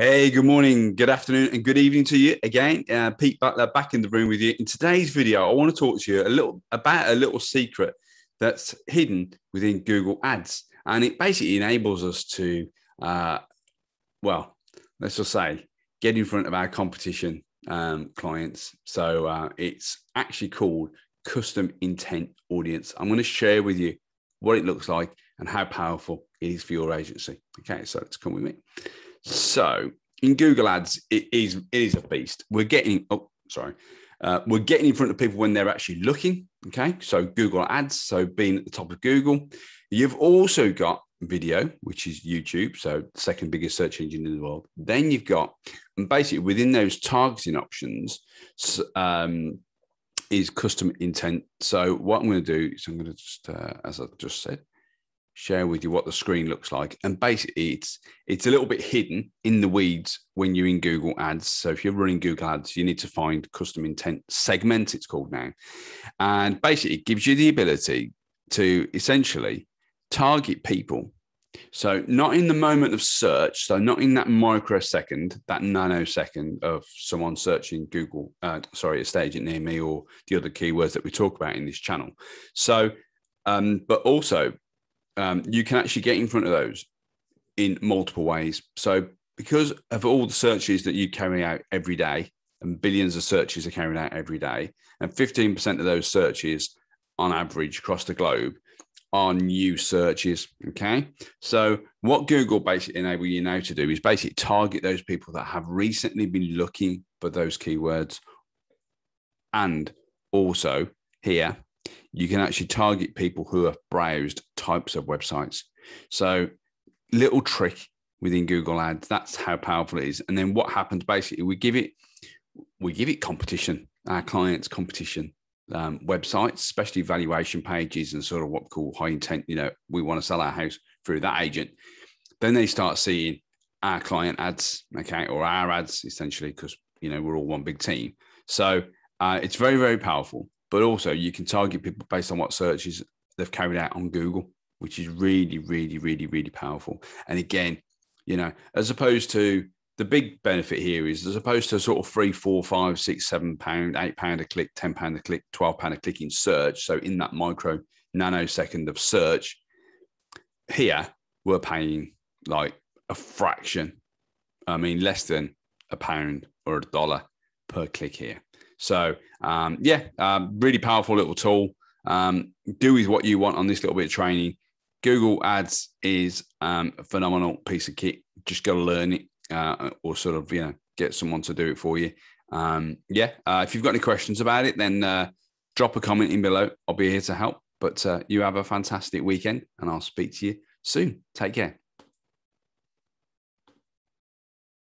Hey, good morning, good afternoon, and good evening to you again. Uh, Pete Butler back in the room with you. In today's video, I want to talk to you a little about a little secret that's hidden within Google Ads, and it basically enables us to, uh, well, let's just say, get in front of our competition um, clients. So uh, it's actually called custom intent audience. I'm going to share with you what it looks like and how powerful it is for your agency. Okay, so let's come with me. So in Google Ads, it is it is a beast. We're getting oh sorry, uh, we're getting in front of people when they're actually looking. Okay, so Google Ads, so being at the top of Google. You've also got video, which is YouTube, so second biggest search engine in the world. Then you've got, and basically within those targeting options, um, is custom intent. So what I'm going to do is I'm going to just, uh, as I just said, share with you what the screen looks like. And basically, it's it's a little bit hidden in the weeds when you're in Google Ads. So if you're running Google Ads, you need to find custom intent segment. It's called now, and basically, it gives you the ability to essentially target people. So not in the moment of search, so not in that microsecond, that nanosecond of someone searching Google, uh, sorry, a stage near me or the other keywords that we talk about in this channel. So, um, but also um, you can actually get in front of those in multiple ways. So, because of all the searches that you carry out every day, and billions of searches are carried out every day, and 15% of those searches on average across the globe are new searches. Okay. So, what Google basically enable you now to do is basically target those people that have recently been looking for those keywords. And also, here, you can actually target people who have browsed types of websites. So, little trick within Google Ads. That's how powerful it is. And then what happens basically, we give it we give it competition, our clients competition um, websites, especially valuation pages and sort of what we call high intent. You know, we want to sell our house through that agent. Then they start seeing our client ads, okay, or our ads essentially, because you know we're all one big team. So uh, it's very very powerful but also you can target people based on what searches they've carried out on Google, which is really, really, really, really powerful. And again, you know, as opposed to the big benefit here is as opposed to sort of three, four, five, six, seven pound, eight pound a click, ten pound a click, twelve pound a click in search. So in that micro nanosecond of search, here we're paying like a fraction. I mean, less than a pound or a dollar per click here. So um, yeah, um, really powerful little tool. Um, do with what you want on this little bit of training. Google Ads is um, a phenomenal piece of kit. Just got to learn it, uh, or sort of you know get someone to do it for you. Um, yeah, uh, if you've got any questions about it, then uh, drop a comment in below. I'll be here to help. But uh, you have a fantastic weekend, and I'll speak to you soon. Take care.